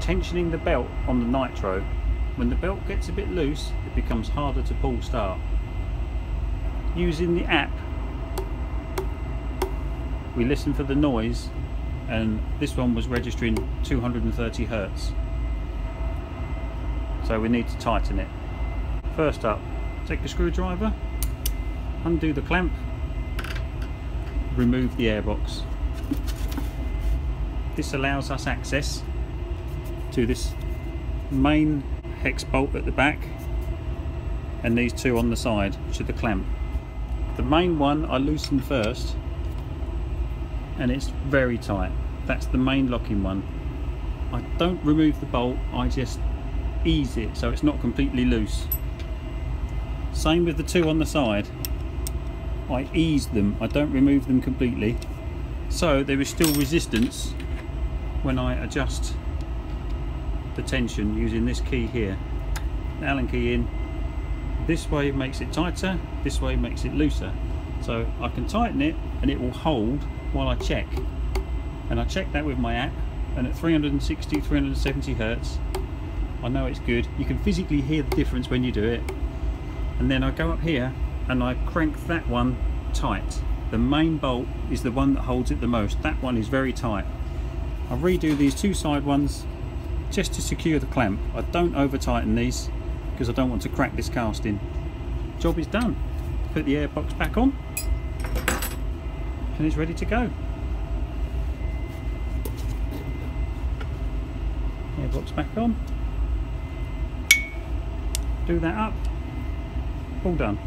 tensioning the belt on the nitro. When the belt gets a bit loose, it becomes harder to pull start. Using the app, we listen for the noise and this one was registering 230 hertz. So we need to tighten it. First up, take a screwdriver, undo the clamp, remove the airbox. This allows us access to this main hex bolt at the back and these two on the side, to the clamp. The main one I loosen first and it's very tight. That's the main locking one. I don't remove the bolt, I just ease it so it's not completely loose. Same with the two on the side. I ease them, I don't remove them completely. So there is still resistance when I adjust the tension using this key here. Allen key in. This way makes it tighter, this way makes it looser. So I can tighten it and it will hold while I check. And I check that with my app and at 360, 370 Hertz, I know it's good. You can physically hear the difference when you do it. And then I go up here and I crank that one tight. The main bolt is the one that holds it the most. That one is very tight. I redo these two side ones just to secure the clamp. I don't over tighten these because I don't want to crack this casting. Job is done. Put the airbox back on and it's ready to go. Airbox back on. Do that up. All done.